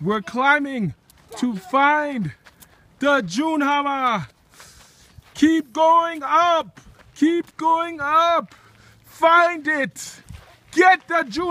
We're climbing to find the Junhammer. Keep going up. Keep going up. Find it. Get the June